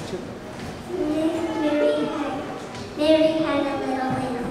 Mary had, Mary had a little lamb.